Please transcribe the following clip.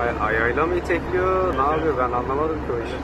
Ay ayağıyla mı itekliyor? Ne yapıyor ben anlamadım ki o işi.